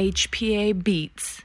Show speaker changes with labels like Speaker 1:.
Speaker 1: HPA Beats.